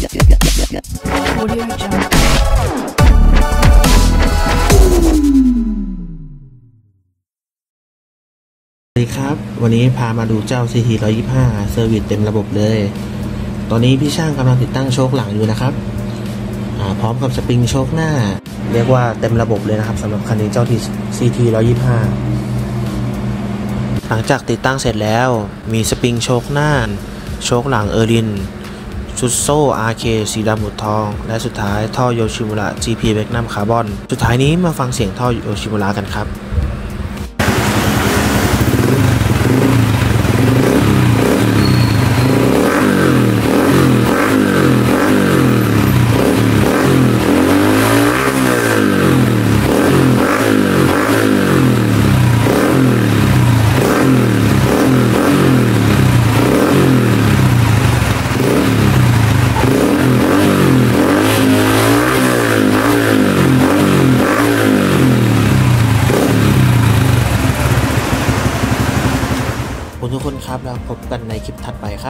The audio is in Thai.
Audio Jungle. สวัสดีครับ วันนี้พามาดูเจ้า CT 125 service เต็มระบบเลย ตอนนี้พี่ช่างกำลังติดตั้งโช้คหลังอยู่นะครับ พร้อมกับสปริงโช้คหน้า เรียกว่าเต็มระบบเลยนะครับสำหรับคันนี้เจ้าที่ CT 125 หลังจากติดตั้งเสร็จแล้ว มีสปริงโชคหน้า โชคหลังเออริน ชุดโซ่ RK สีดำหมุดทอง และสุดท้ายท่อโยชิมุระ GP แบกนัมคาร์บอน สุดท้ายนี้มาฟังเสียงท่อโยชิมุระกันครับขอบ คุณทุกคนครับแล้วพบกันในคลิปถัดไปครับ